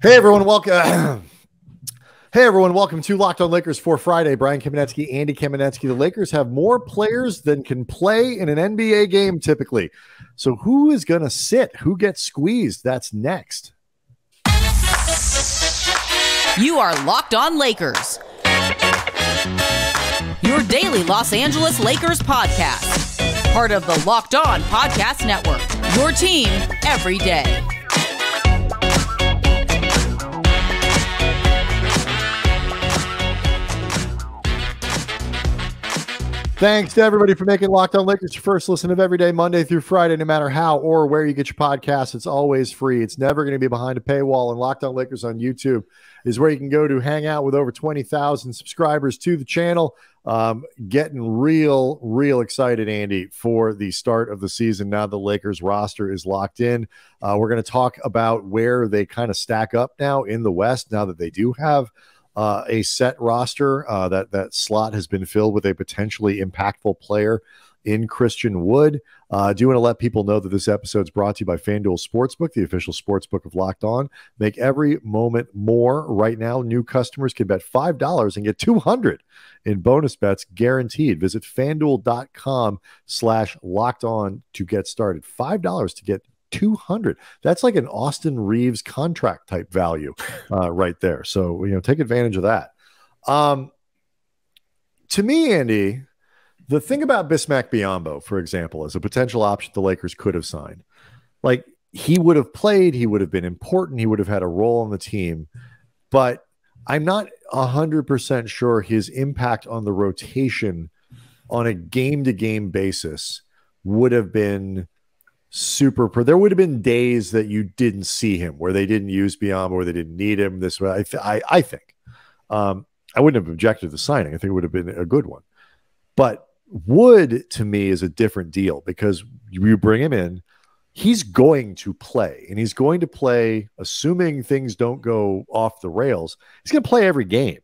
Hey everyone, welcome. hey everyone, welcome to Locked On Lakers for Friday. Brian Kamenetzky, Andy Kamenetzky. The Lakers have more players than can play in an NBA game typically. So who is going to sit? Who gets squeezed? That's next. You are Locked On Lakers. Your daily Los Angeles Lakers podcast. Part of the Locked On Podcast Network. Your team every day. Thanks to everybody for making Locked On Lakers your first listen of every day, Monday through Friday, no matter how or where you get your podcast. It's always free. It's never going to be behind a paywall. And Locked On Lakers on YouTube is where you can go to hang out with over 20,000 subscribers to the channel. Um, getting real, real excited, Andy, for the start of the season. Now the Lakers roster is locked in. Uh, we're going to talk about where they kind of stack up now in the West, now that they do have – uh, a set roster. Uh, that that slot has been filled with a potentially impactful player in Christian Wood. Uh, do want to let people know that this episode is brought to you by FanDuel Sportsbook, the official sportsbook of Locked On. Make every moment more. Right now, new customers can bet $5 and get 200 in bonus bets guaranteed. Visit fanduel.com slash locked on to get started. $5 to get 200 that's like an austin Reaves contract type value uh, right there. So you know take advantage of that. Um to me andy the thing about bismack biyombo for example is a potential option the lakers could have signed like he would have played he would have been important he would have had a role on the team but i'm not 100% sure his impact on the rotation on a game to game basis would have been super pro. There would have been days that you didn't see him where they didn't use Biyombo or they didn't need him. This way, I, th- I, I think. Um, I wouldn't have objected to the signing. I think it would have been a good one. But Wood to me is a different deal because you bring him in, he's going to play and he's going to play, assuming things don't go off the rails, he's going to play every game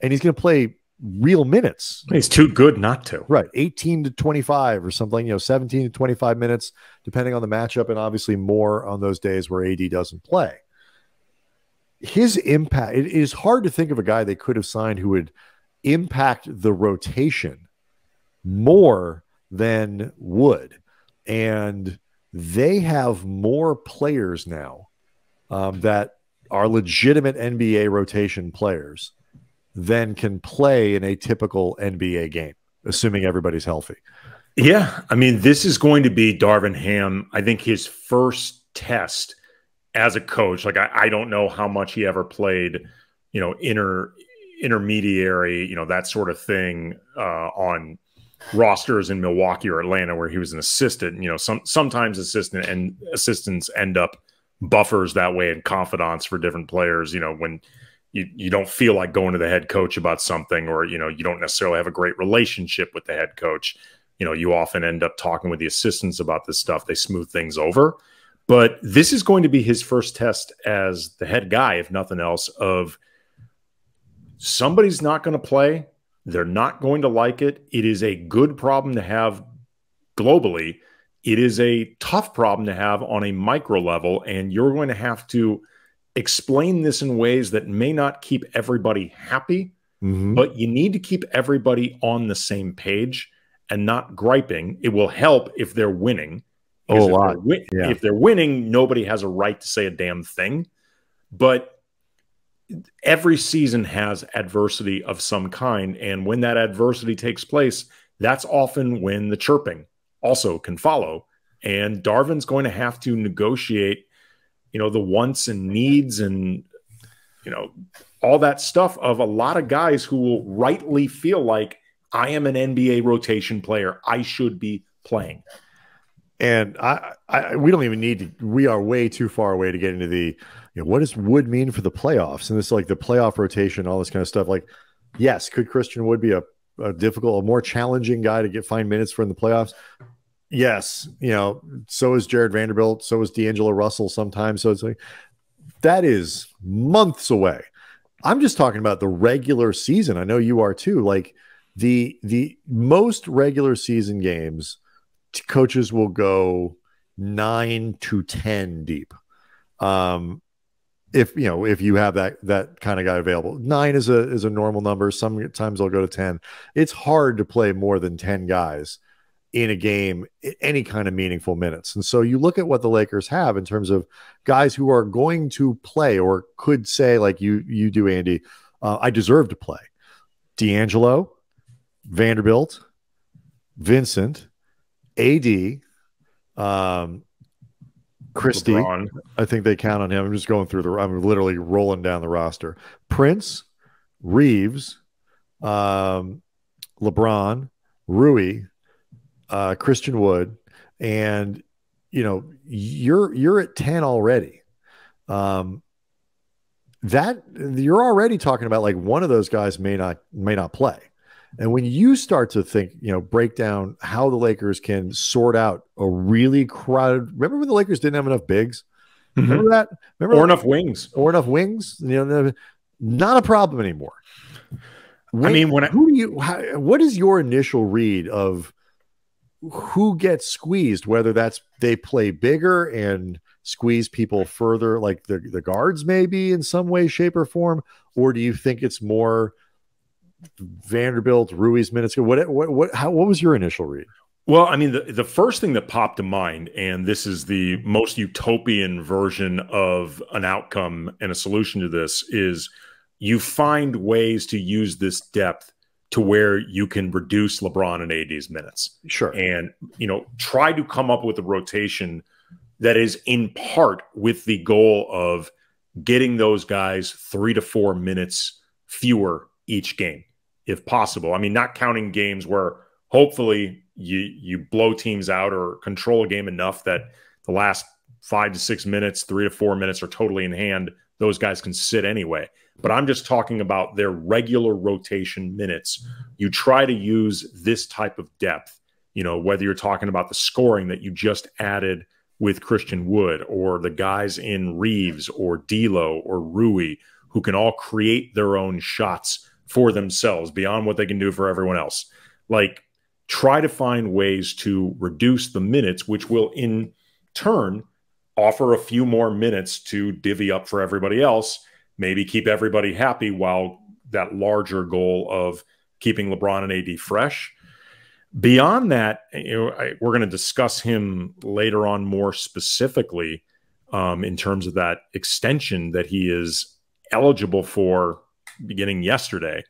and he's going to play real minutes. He's too good not to. Right. 18 to 25 or something, you know, 17 to 25 minutes, depending on the matchup, and obviously more on those days where AD doesn't play. His impact, it is hard to think of a guy they could have signed who would impact the rotation more than Wood. And they have more players now um, that are legitimate NBA rotation players than can play in a typical NBA game, assuming everybody's healthy. Yeah. I mean, this is going to be Darvin Ham, I think his first test as a coach. Like, I, I don't know how much he ever played, you know, inter intermediary, you know, that sort of thing uh, on rosters in Milwaukee or Atlanta where he was an assistant. You know, some sometimes assistant and assistants end up buffers that way and confidants for different players. You know, when you you don't feel like going to the head coach about something or you know you don't necessarily have a great relationship with the head coach. You know you often end up talking with the assistants about this stuff. They smooth things over. But this is going to be his first test as the head guy if nothing else of somebody's not going to play. They're not going to like it. It is a good problem to have globally. It is a tough problem to have on a micro level and you're going to have to explain this in ways that may not keep everybody happy, mm-hmm. but you need to keep everybody on the same page and not griping. It will help if they're winning. Oh, a lot. They're yeah. If they're winning, nobody has a right to say a damn thing. But every season has adversity of some kind. And when that adversity takes place, that's often when the chirping also can follow. And Darvin's going to have to negotiate you know the wants and needs and you know all that stuff of a lot of guys who will rightly feel like I am an NBA rotation player. I should be playing. And I, I, we don't even need to. We are way too far away to get into the, you know, what does Wood mean for the playoffs? And this like the playoff rotation, all this kind of stuff. Like, yes, could Christian Wood be a, a difficult, a more challenging guy to get fine minutes for in the playoffs? Yes, you know, so is Jarred Vanderbilt, so is D'Angelo Russell sometimes. So it's like that is months away. I'm just talking about the regular season. I know you are too. Like the the most regular season games, coaches will go nine to ten deep. Um, if you know if you have that that kind of guy available. Nine is a is a normal number. Sometimes they'll go to ten. It's hard to play more than ten guys in a game any kind of meaningful minutes. And so you look at what the Lakers have in terms of guys who are going to play or could say like you you do Andy, uh, I deserve to play. D'Angelo, Vanderbilt, Vincent, AD, um, Christie. LeBron. I think they count on him. I'm just going through the. I'm literally rolling down the roster. Prince, Reaves, um, LeBron, Rui, uh, Christian Wood, and you know you're you're at ten already. Um, that you're already talking about like one of those guys may not may not play. And when you start to think, you know, break down how the Lakers can sort out a really crowded. Remember when the Lakers didn't have enough bigs? Mm-hmm. Remember that? Remember or enough wings? Or enough wings? You know, not a problem anymore. When, I mean, when I, who do you? How, what is your initial read of who gets squeezed? Whether that's they play bigger and squeeze people further, like the the guards, maybe in some way, shape, or form, or do you think it's more? Vanderbilt, Rui's minutes. What what what how what was your initial read? Well, I mean, the, the first thing that popped to mind, and this is the most utopian version of an outcome and a solution to this, is you find ways to use this depth to where you can reduce LeBron and AD's minutes. Sure. And, you know, try to come up with a rotation that is in part with the goal of getting those guys three to four minutes fewer each game if possible. I mean, not counting games where hopefully you you blow teams out or control a game enough that the last five to six minutes, three to four minutes are totally in hand. Those guys can sit anyway. But I'm just talking about their regular rotation minutes. You try to use this type of depth, you know, whether you're talking about the scoring that you just added with Christian Wood or the guys in Reaves or D'Lo or Rui who can all create their own shots for themselves beyond what they can do for everyone else. Like, try to find ways to reduce the minutes, which will in turn offer a few more minutes to divvy up for everybody else, maybe keep everybody happy while that larger goal of keeping LeBron and AD fresh. Beyond that, you know, I, we're going to discuss him later on more specifically um, in terms of that extension that he is eligible for beginning yesterday.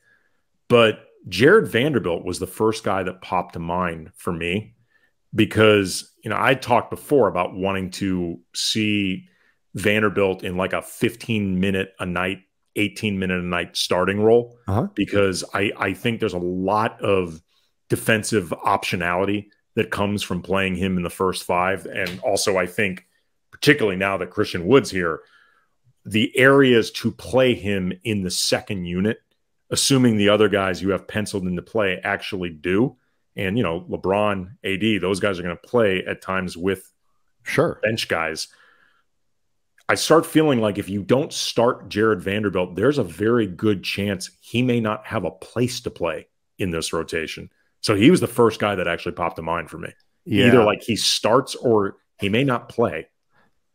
But Jarred Vanderbilt was the first guy that popped to mind for me because, you know, I talked before about wanting to see Vanderbilt in like a 15 minute a night, 18 minute a night starting role uh-huh. because I, I think there's a lot of defensive optionality that comes from playing him in the first five. And also, I think, particularly now that Christian Wood's here, the areas to play him in the second unit, assuming the other guys you have penciled into play actually do. And, you know, LeBron, AD, those guys are going to play at times with sure bench guys. I start feeling like if you don't start Jarred Vanderbilt, there's a very good chance he may not have a place to play in this rotation. So he was the first guy that actually popped to mind for me. Yeah. Either like he starts or he may not play.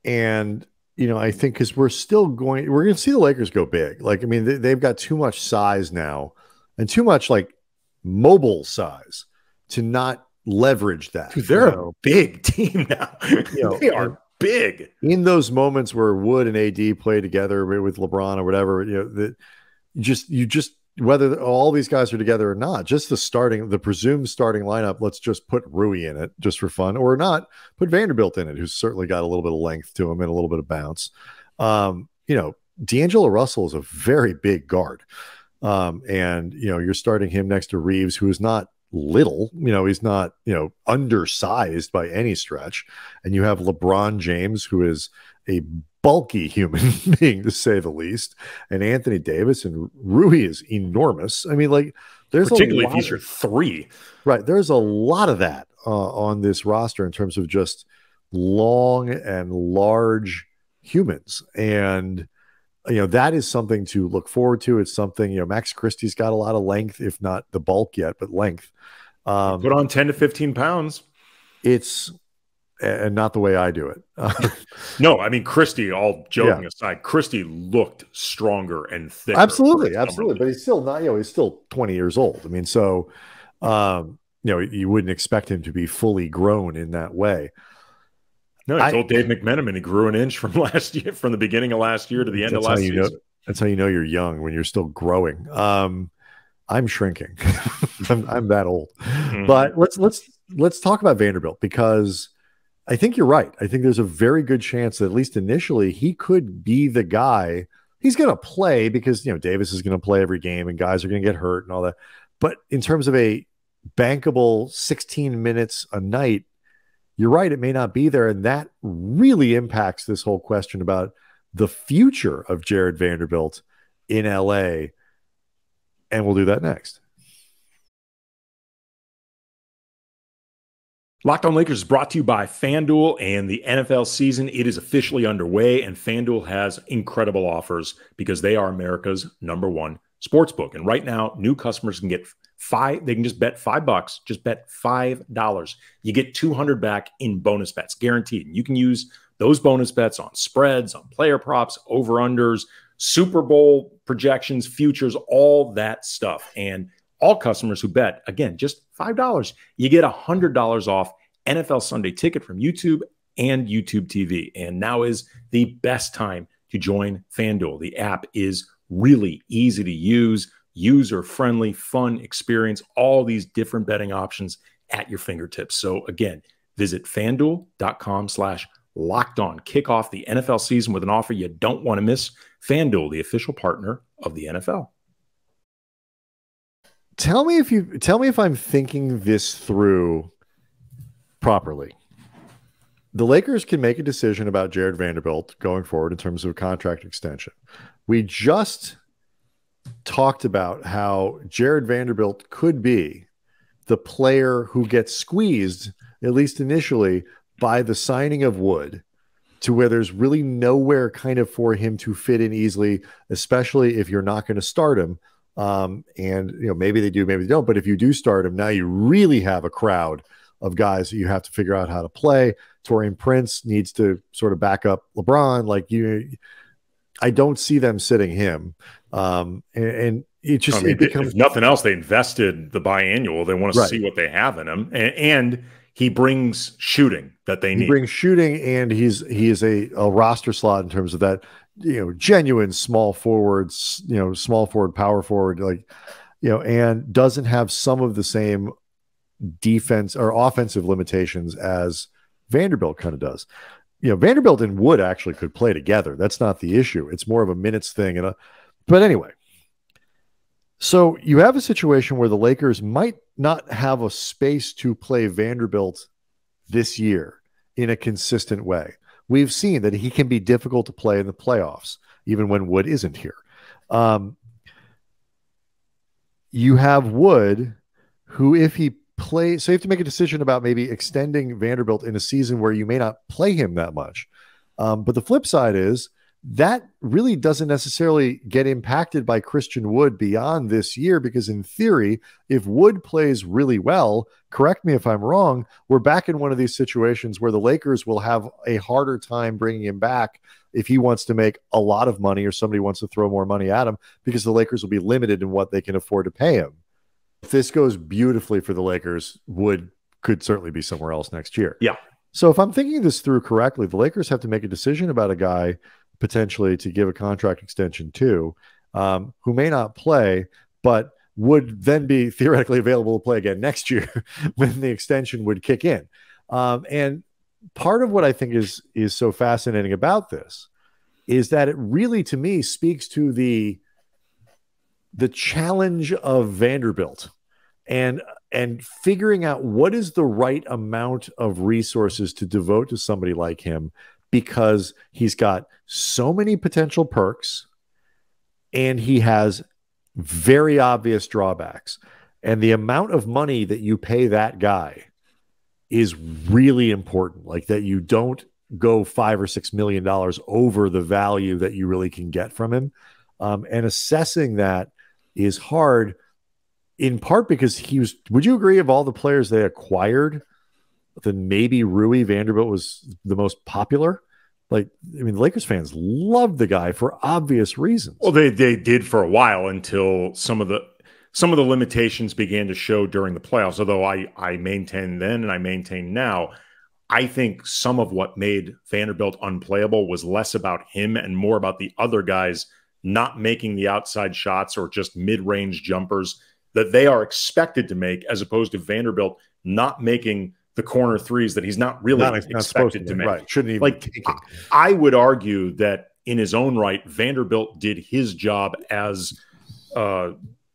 And you know, I think because we're still going, we're going to see the Lakers go big. Like, I mean, they, have got too much size now and too much like mobile size to not leverage that. Dude, they're a big team now. You know, they are big. In those moments where Wood and AD play together with LeBron or whatever, you know, that just, you just, whether all these guys are together or not, just the starting, the presumed starting lineup, let's just put Rui in it just for fun or not, put Vanderbilt in it, who's certainly got a little bit of length to him and a little bit of bounce. Um, you know, D'Angelo Russell is a very big guard. Um, and, you know, you're starting him next to Reaves, who is not little, you know, he's not, you know, undersized by any stretch. And you have LeBron James, who is a bulky human being to say the least. And Anthony Davis and Rui is enormous. I mean, like there's particularly if he's your three, right? There's a lot of that uh, on this roster in terms of just long and large humans, and you know that is something to look forward to. It's something you know Max Christie's got a lot of length, if not the bulk yet, but length. Um, Put on ten to fifteen pounds. It's and not the way I do it. no, I mean Christie. All joking yeah. aside, Christie looked stronger and thicker. Absolutely, absolutely. But he's still not. You know, he's still 20 years old. I mean, so um, you know, you wouldn't expect him to be fully grown in that way. No, I, I told Dave McMenamin he grew an inch from last year, from the beginning of last year to the end of last year. That's how you know you're young when you're still growing. Um, I'm shrinking. I'm, I'm, that old. Mm-hmm. But let's let's let's talk about Vanderbilt because I think you're right. I think there's a very good chance that at least initially he could be the guy. He's going to play because you know Davis is going to play every game and guys are going to get hurt and all that. But in terms of a bankable 16 minutes a night, you're right. It may not be there, and that really impacts this whole question about the future of Jarred Vanderbilt in LA. And we'll do that next. Locked on Lakers is brought to you by FanDuel and the NFL season. It is officially underway, and FanDuel has incredible offers because they are America's number one sports book. And right now, new customers can get five, they can just bet five bucks, just bet five dollars. You get 200 back in bonus bets, guaranteed. And you can use those bonus bets on spreads, on player props, over unders, Super Bowl projections, futures, all that stuff. And all customers who bet, again, just $5, you get a $100 off NFL Sunday ticket from YouTube and YouTube TV. And now is the best time to join FanDuel. The app is really easy to use, user friendly, fun experience, all these different betting options at your fingertips. So again, visit fanduel.com slash locked on. Kick off the NFL season with an offer you don't want to miss. FanDuel, the official partner of the NFL tell me if you tell me if I'm thinking this through properly. The Lakers can make a decision about Jarred Vanderbilt going forward in terms of a contract extension. We just talked about how Jarred Vanderbilt could be the player who gets squeezed, at least initially, by the signing of Wood to where there's really nowhere kind of for him to fit in easily, especially if you're not going to start him. Um, and you know, maybe they do, maybe they don't. But if you do start him, now you really have a crowd of guys that you have to figure out how to play. Taurean Prince needs to sort of back up LeBron. Like you, I don't see them sitting him. Um, and, and it just I mean, it becomes if nothing else. They invested the biannual. They want to see what they have in him, and, and, he brings shooting that they need. He brings shooting, and he's he is a, a roster slot in terms of that you know genuine small forwards you know small forward power forward like you know and doesn't have some of the same defense or offensive limitations as Vanderbilt kind of does you know Vanderbilt and Wood actually could play together. That's not the issue. It's more of a minutes thing and a, but anyway. So you have a situation where the Lakers might not have a space to play Vanderbilt this year in a consistent way. We've seen that he can be difficult to play in the playoffs, even when Wood isn't here. Um, you have Wood, who, if he plays, so you have to make a decision about maybe extending Vanderbilt in a season where you may not play him that much. Um, but the flip side is that really doesn't necessarily get impacted by Christian Wood beyond this year because, in theory, if Wood plays really well, correct me if I'm wrong, we're back in one of these situations where the Lakers will have a harder time bringing him back if he wants to make a lot of money or somebody wants to throw more money at him because the Lakers will be limited in what they can afford to pay him. If this goes beautifully for the Lakers, Wood could certainly be somewhere else next year. Yeah. So if I'm thinking this through correctly, the Lakers have to make a decision about a guy potentially to give a contract extension to, um, who may not play, but would then be theoretically available to play again next year when the extension would kick in. Um, and part of what I think is is so fascinating about this is that it really, to me, speaks to the the challenge of Vanderbilt and and figuring out what is the right amount of resources to devote to somebody like him because he's got so many potential perks and he has very obvious drawbacks. And the amount of money that you pay that guy is really important. Like that you don't go five or six million dollars over the value that you really can get from him. Um, and assessing that is hard in part because he was, would you agree, of all the players they acquired, then maybe Rui Vanderbilt was the most popular. Like, I mean, Lakers fans loved the guy for obvious reasons. Well, they they did for a while until some of the some of the limitations began to show during the playoffs. Although I I maintain then and I maintain now, I think some of what made Vanderbilt unplayable was less about him and more about the other guys not making the outside shots or just mid range jumpers that they are expected to make, as opposed to Vanderbilt not making the corner threes that he's not really not, expected not to, to, make. Right. Shouldn't even like. I would argue that in his own right, Vanderbilt did his job as uh,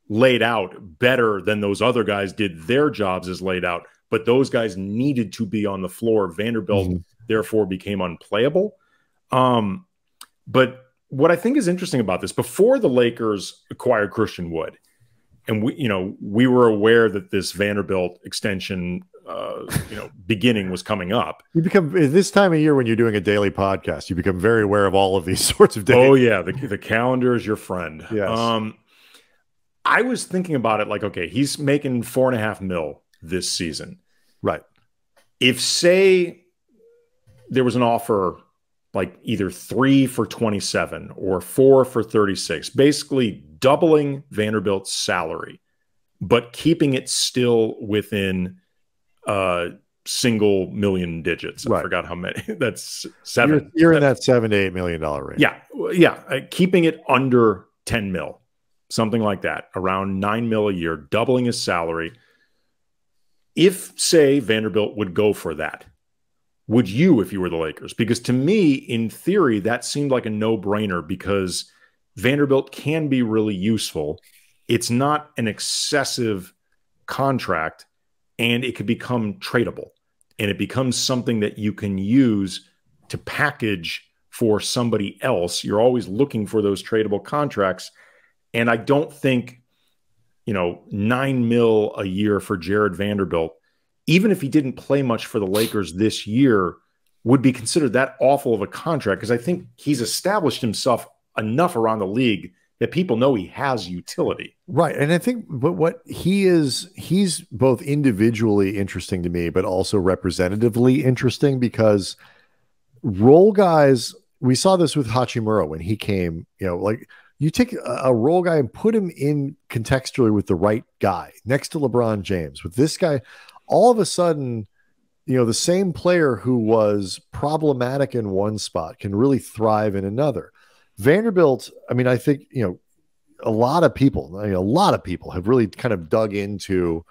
laid out better than those other guys did their jobs as laid out. But those guys needed to be on the floor. Vanderbilt mm-hmm. therefore became unplayable. Um, but what I think is interesting about this, before the Lakers acquired Christian Wood, and we, you know, we were aware that this Vanderbilt extension, uh, you know, beginning was coming up. You become this time of year when you're doing a daily podcast, you become very aware of all of these sorts of days. Oh yeah, the the calendar is your friend. Yes. Um, I was thinking about it like, okay, he's making four and a half mil this season, right? If say there was an offer like either three for 27 or four for 36, basically doubling Vanderbilt's salary, but keeping it still within uh, single million digits. Right. I forgot how many. That's 7 you you're in that seven to eight million dollar range. Yeah, yeah, uh, keeping it under 10 mil, something like that, around nine mil a year, doubling his salary. If say Vanderbilt would go for that, would you if you were the Lakers? Because to me, in theory, that seemed like a no brainer because Vanderbilt can be really useful. It's not an excessive contract and it could become tradable and it becomes something that you can use to package for somebody else. You're always looking for those tradable contracts. And I don't think, you know, nine mil a year for Jarred Vanderbilt even if he didn't play much for the Lakers this year, would be considered that awful of a contract because I think he's established himself enough around the league that people know he has utility. Right. And I think but what he is he's both individually interesting to me but also representatively interesting because role guys we saw this with Hachimura when he came, you know, like you take a, a role guy and put him in contextually with the right guy next to LeBron James. With this guy, all of a sudden, you know, the same player who was problematic in one spot can really thrive in another. Vanderbilt, I mean, I think, you know, a lot of people, I mean, a lot of people have really kind of dug into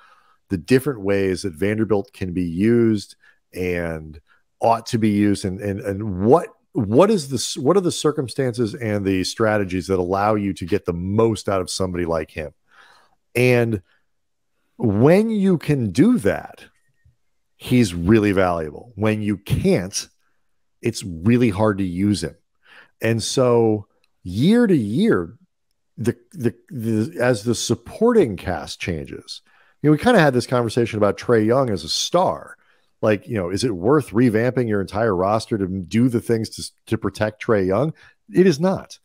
the different ways that Vanderbilt can be used and ought to be used and and and what what is this what are the circumstances and the strategies that allow you to get the most out of somebody like him and when you can do that, he's really valuable. When you can't, it's really hard to use him. And so year to year, the, the, the as the supporting cast changes, you know, we kind of had this conversation about Trae Young as a star. Like, you know, is it worth revamping your entire roster to do the things to, to protect Trae Young? It is not.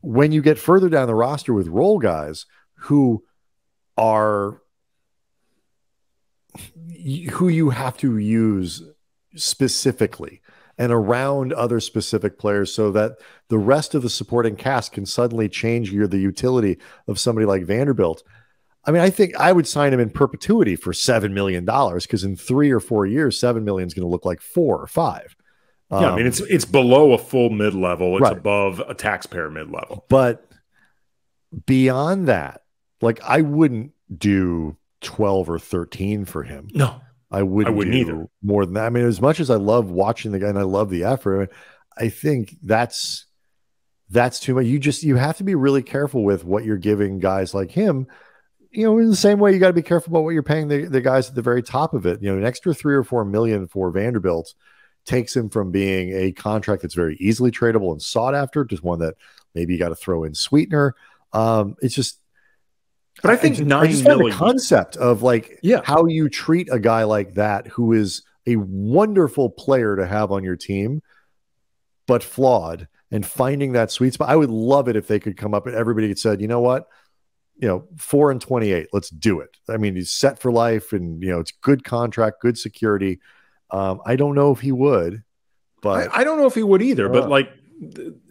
When you get further down the roster with role guys who are who you have to use specifically and around other specific players so that the rest of the supporting cast can suddenly change your the utility of somebody like Vanderbilt. I mean, I think I would sign him in perpetuity for seven million dollars because in three or four years, seven million is going to look like four or five. Yeah, um, I mean it's it's below a full mid level. It's right. above a taxpayer mid level. But beyond that, like I wouldn't do 12 or 13 for him. No, I wouldn't, I wouldn't either. More than that. I mean, as much as I love watching the guy and I love the effort, I think that's that's too much. You just you have to be really careful with what you're giving guys like him. You know, in the same way, you got to be careful about what you're paying the, the guys at the very top of it. You know, an extra three or four million for Vanderbilt takes him from being a contract that's very easily tradable and sought after to one that maybe you got to throw in sweetener. Um, it's just but I think I just, nine I just million. the concept of like yeah. how you treat a guy like that who is a wonderful player to have on your team, but flawed, and finding that sweet spot. I would love it if they could come up and everybody had said, you know what, you know, four and 28. Let's do it. I mean, he's set for life and, you know, it's good contract, good security. Um, I don't know if he would, but I, I don't know if he would either. Uh, but like,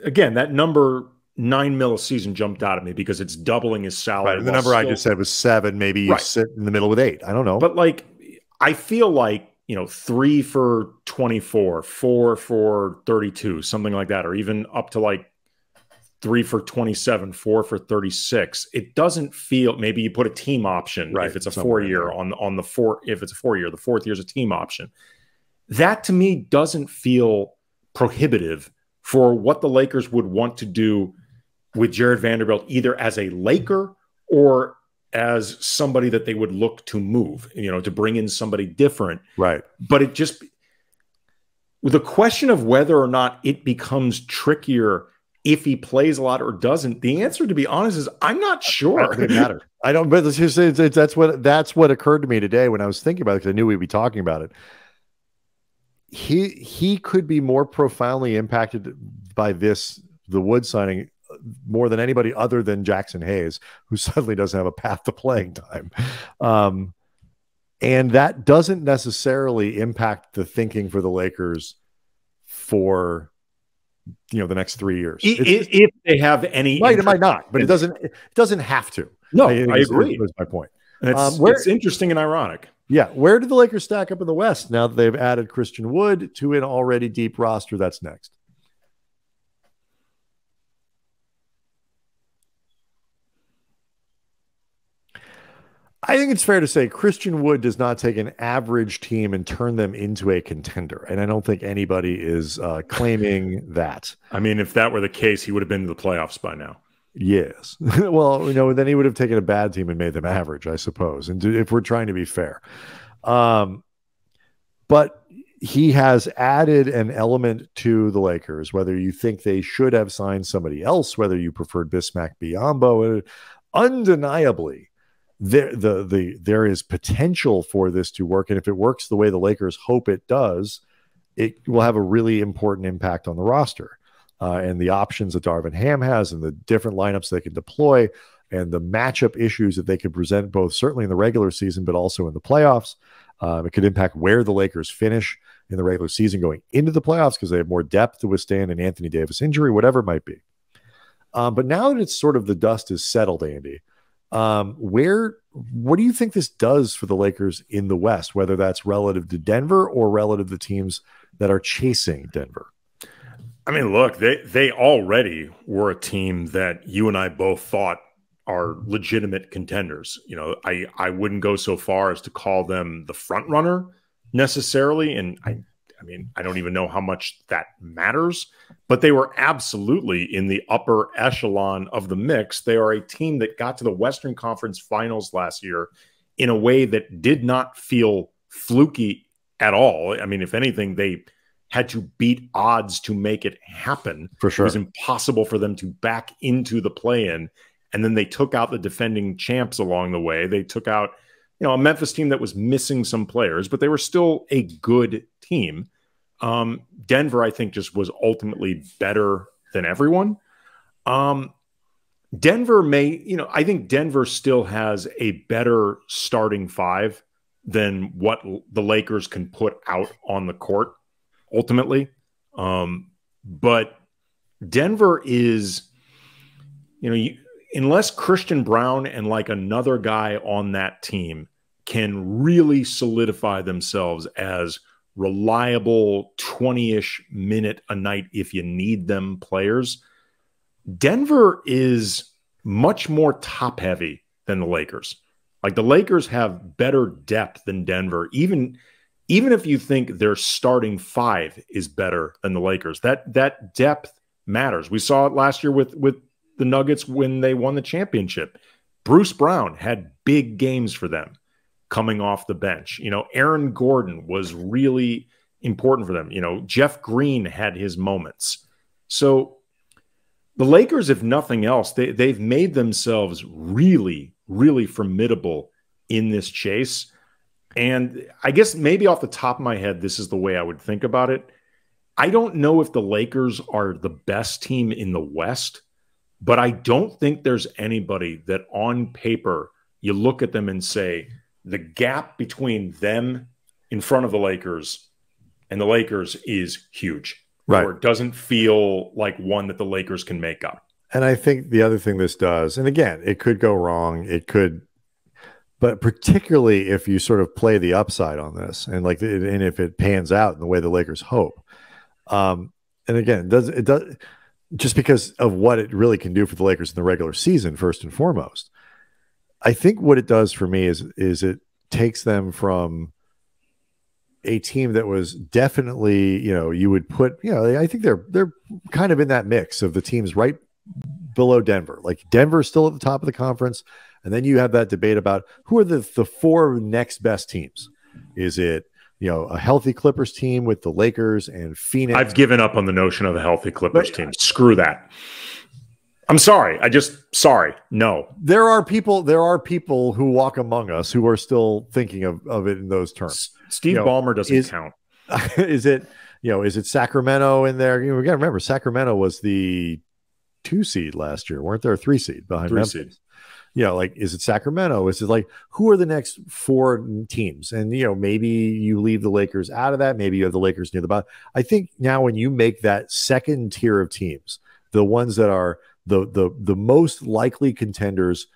again, that number nine mil a season jumped out at me because it's doubling his salary. Right, the number I just said was seven. Maybe you right. sit in the middle with eight. I don't know. But like, I feel like, you know, three for 24, four for 32, something like that, or even up to like three for 27, four for 36. It doesn't feel maybe you put a team option right, if it's a four year on on the four if it's a four year, the fourth year is a team option. That to me doesn't feel prohibitive for what the Lakers would want to do with Jarred Vanderbilt, either as a Laker or as somebody that they would look to move, you know, to bring in somebody different. Right. But it just the question of whether or not it becomes trickier if he plays a lot or doesn't? The answer, to be honest, is I'm not sure. It matter. I don't. But it's just it's, it's, that's what that's what occurred to me today when I was thinking about it because I knew we'd be talking about it. He he could be more profoundly impacted by this the Wood signing more than anybody other than Jaxson Hayes, who suddenly doesn't have a path to playing time. Um, and that doesn't necessarily impact the thinking for the Lakers for you know the next three years. If, if they have any, might it might not, but it doesn't. It doesn't have to. No, I, I agree. Was my point. It's, um, where, it's interesting and ironic. Yeah, where do the Lakers stack up in the West now that they've added Christian Wood to an already deep roster? That's next. I think it's fair to say Christian Wood does not take an average team and turn them into a contender. And I don't think anybody is uh, claiming that. I mean, if that were the case, he would have been to the playoffs by now. Yes. well, you know, then he would have taken a bad team and made them average, I suppose. And if we're trying to be fair. Um, but he has added an element to the Lakers, whether you think they should have signed somebody else, whether you preferred Bismack Biyombo, undeniably there the the there is potential for this to work and if it works the way the Lakers hope it does it will have a really important impact on the roster uh, and the options that Darvin Ham has and the different lineups they can deploy and the matchup issues that they could present both certainly in the regular season but also in the playoffs um, it could impact where the Lakers finish in the regular season going into the playoffs because they have more depth to withstand an Anthony Davis injury whatever it might be um, but now that it's sort of the dust is settled Andy um, where what do you think this does for the Lakers in the West, whether that's relative to Denver or relative to the teams that are chasing Denver? I mean, look, they they already were a team that you and I both thought are legitimate contenders. You know, I I wouldn't go so far as to call them the front runner necessarily, and I I mean, I don't even know how much that matters, but they were absolutely in the upper echelon of the mix. They are a team that got to the Western Conference finals last year in a way that did not feel fluky at all. I mean, if anything, they had to beat odds to make it happen. For sure. It was impossible for them to back into the play in. And then they took out the defending champs along the way. They took out you know, a Memphis team that was missing some players, but they were still a good team. Um, Denver, I think, just was ultimately better than everyone. Um, Denver may, you know, I think Denver still has a better starting five than what the Lakers can put out on the court ultimately. Um, but Denver is, you know, you, unless Christian Braun and like another guy on that team can really solidify themselves as reliable 20 ish minute a night if you need them players. Denver is much more top heavy than the Lakers. Like the Lakers have better depth than Denver, even even if you think their starting five is better than the Lakers. That that depth matters. We saw it last year with with the Nuggets when they won the championship. Bruce Brown had big games for them coming off the bench. You know, Aaron Gordon was really important for them. You know, Jeff Green had his moments. So the Lakers, if nothing else, they, they've made themselves really, really formidable in this chase. And I guess maybe off the top of my head, this is the way I would think about it. I don't know if the Lakers are the best team in the West, but I don't think there's anybody that on paper you look at them and say the gap between them in front of the Lakers and the Lakers is huge. Right. Or it doesn't feel like one that the Lakers can make up. And I think the other thing this does, and again, it could go wrong. It could, but particularly if you sort of play the upside on this, and like, and if it pans out in the way the Lakers hope, um, and again, does it does just because of what it really can do for the Lakers in the regular season, first and foremost. I think what it does for me is is it takes them from a team that was definitely, you know, you would put, you know, I think they're they're kind of in that mix of the teams right below Denver. Like Denver's still at the top of the conference, and then you have that debate about who are the the four next best teams. Is it you know a healthy Clippers team with the Lakers and Phoenix? I've given up on the notion of a healthy Clippers but, team. Screw that. I'm sorry. I just sorry. No. There are people. There are people who walk among us who are still thinking of, of it in those terms. Steve you know, Ballmer doesn't is, count. Is it? You know, is it Sacramento in there? You know, we got to remember Sacramento was the two seed last year, weren't there? A three seed behind three Memphis. Seed. You know, like is it Sacramento? Is it like who are the next four teams? And you know, maybe you leave the Lakers out of that. Maybe you have the Lakers near the bottom. I think now when you make that second tier of teams, the ones that are the the the most likely contenders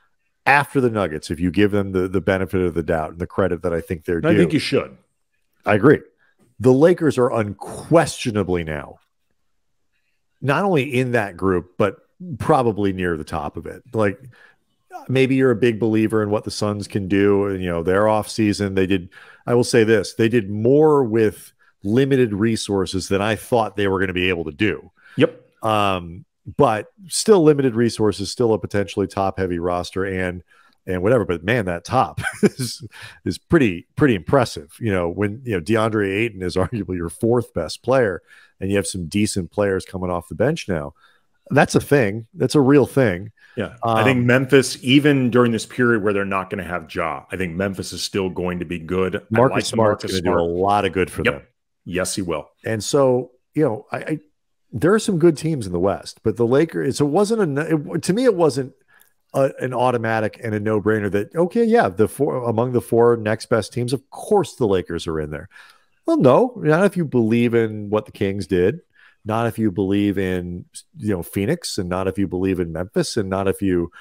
after the Nuggets, if you give them the the benefit of the doubt and the credit that I think they're due. I think you should. I agree. The Lakers are unquestionably now not only in that group, but probably near the top of it. Like maybe you're a big believer in what the Suns can do. And, you know, their off season, they did, I will say this, they did more with limited resources than I thought they were going to be able to do. Yep. Um, but still limited resources, still a potentially top heavy roster and, and whatever. But man, that top is, is pretty, pretty impressive. You know, when, you know, DeAndre Ayton is arguably your fourth best player and you have some decent players coming off the bench now. That's a thing. That's a real thing. Yeah. Um, I think um, Memphis, even during this period where they're not going to have Ja, I think Memphis is still going to be good. Marcus like Smart's going to do a lot of good for yep. them. Yes, he will. And so, you know, I, I, there are some good teams in the West, but the Lakers, it wasn't a, it, to me, it wasn't a, an automatic and a no brainer that, okay, yeah, the four among the four next best teams, of course the Lakers are in there. Well, no, not if you believe in what the Kings did, not if you believe in you know Phoenix, and not if you believe in Memphis, and not if you.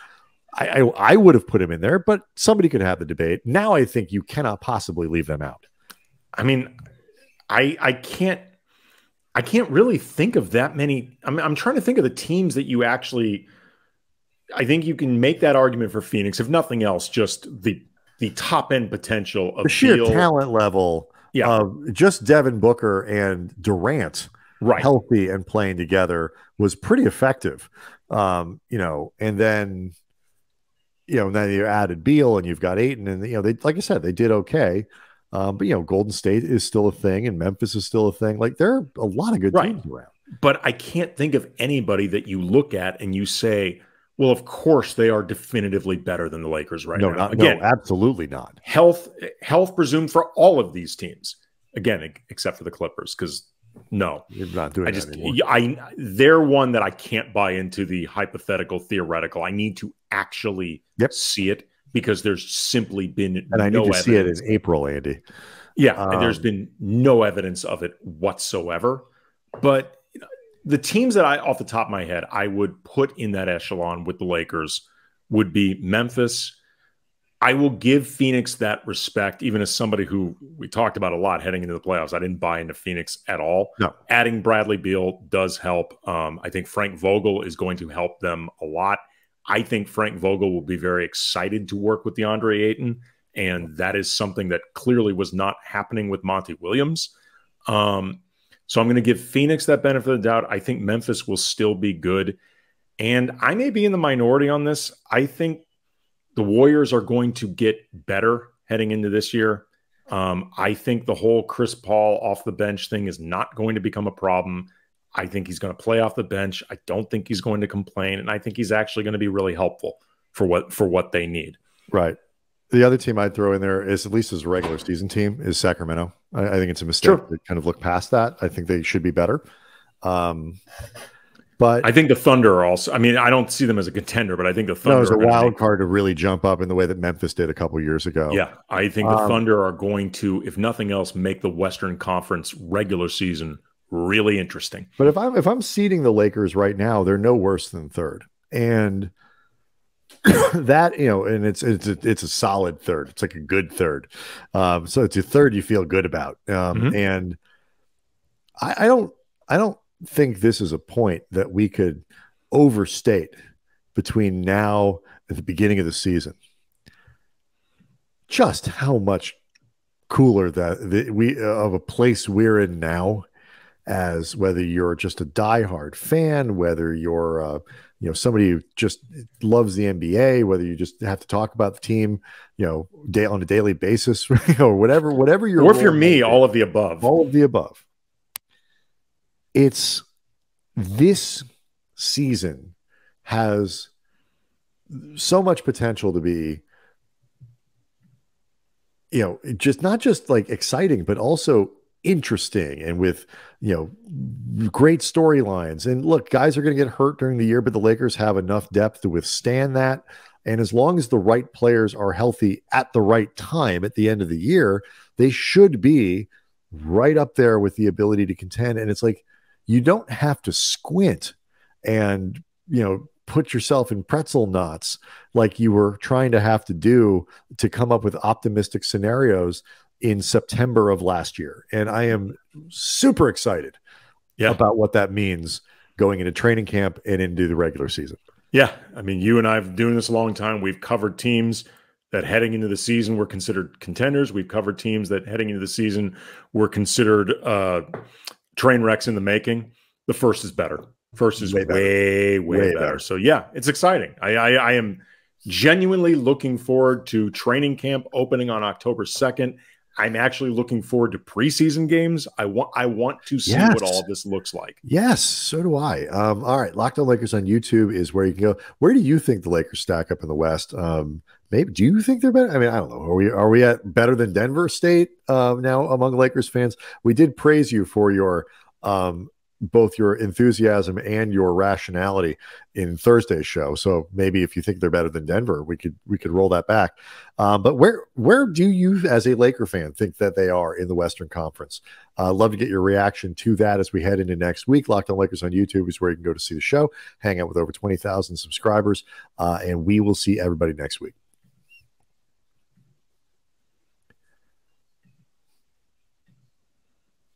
I, I, I would have put him in there, but somebody could have the debate. Now I think you cannot possibly leave them out. I mean, I I can't I can't really think of that many. I'm I'm trying to think of the teams that you actually. I think you can make that argument for Phoenix, if nothing else, just the the top end potential of the sheer talent level yeah. Uh, just Devin Booker and Durant right. healthy and playing together was pretty effective. Um, you know, and then you know, then you added Beal and you've got Ayton, and you know, they like I said, they did okay. Um, but you know, Golden State is still a thing, and Memphis is still a thing. Like there are a lot of good right. teams around. But I can't think of anybody that you look at and you say, well, of course they are definitively better than the Lakers right no, now. Not, Again, no, absolutely not. Health, health presumed for all of these teams. Again, except for the Clippers, because no, you're not doing. I just, I, they're one that I can't buy into the hypothetical, theoretical. I need to actually yep. see it because there's simply been and I no need to evidence. see it in April, Andy. Yeah, um, there's been no evidence of it whatsoever. But the teams that I, off the top of my head, I would put in that echelon with the Lakers would be Memphis. I will give Phoenix that respect, even as somebody who we talked about a lot heading into the playoffs. I didn't buy into Phoenix at all. No. Adding Bradley Beal does help. Um, I think Frank Vogel is going to help them a lot. I think Frank Vogel will be very excited to work with DeAndre Ayton. And that is something that clearly was not happening with Monty Williams. Um, so I'm going to give Phoenix that benefit of the doubt. I think Memphis will still be good. And I may be in the minority on this. I think the Warriors are going to get better heading into this year. Um, I think the whole Chris Paul off the bench thing is not going to become a problem. I think he's going to play off the bench. I don't think he's going to complain, and I think he's actually going to be really helpful for what for what they need. Right. The other team I'd throw in there is at least as a regular season team is Sacramento. I, I think it's a mistake sure. to kind of look past that. I think they should be better. Um, But I think the Thunder are also. I mean, I don't see them as a contender, but I think the Thunder no, it's a wild make- card to really jump up in the way that Memphis did a couple years ago. Yeah, I think the Um, Thunder are going to, if nothing else, make the Western Conference regular season really interesting. But if I'm if I'm seeding the Lakers right now, they're no worse than third, and that you know, and it's it's a, it's a solid third. It's like a good third. Um, so it's a third you feel good about. Um, Mhm. and I, I don't I don't think this is a point that we could overstate between now and the beginning of the season. Just how much cooler that the, we of a place we're in now as whether you're just a diehard fan, whether you're uh, you know somebody who just loves the NBA, whether you just have to talk about the team, you know, day on a daily basis, or whatever, whatever you're. or if you're me, all of the above. all of the above. It's this season has so much potential to be you know just not just like exciting but also interesting and with you know great storylines. And look guys are going to get hurt during the year but the lakers have enough depth to withstand that. And as long as the right players are healthy at the right time at the end of the year they should be right up there with the ability to contend. And it's like you don't have to squint and you know put yourself in pretzel knots like you were trying to have to do to come up with optimistic scenarios in September of last year. And I am super excited Yeah. about what that means going into training camp and into the regular season. Yeah, I mean, you and I have been doing this a long time. We've covered teams that heading into the season were considered contenders. We've covered teams that heading into the season were considered uh, train wrecks in the making. The first is better. First is Way way, better. way, Way better. better. So yeah, it's exciting. I, I, I am genuinely looking forward to training camp opening on October second. I'm actually looking forward to preseason games. I want I want to see Yes. what all of this looks like. Yes, so do I. Um, all right, Locked On Lakers on YouTube is where you can go. Where do you think the Lakers stack up in the West? Um, maybe do you think they're better? I mean, I don't know. Are we are we at better than Denver State uh, now among Lakers fans? We did praise you for your um, both your enthusiasm and your rationality in Thursday's show. So maybe if you think they're better than Denver, we could we could roll that back. Um, but where where do you, as a Laker fan, think that they are in the Western Conference? Uh, love to get your reaction to that as we head into next week. Locked on Lakers on YouTube is where you can go to see the show, hang out with over twenty thousand subscribers, uh, and we will see everybody next week.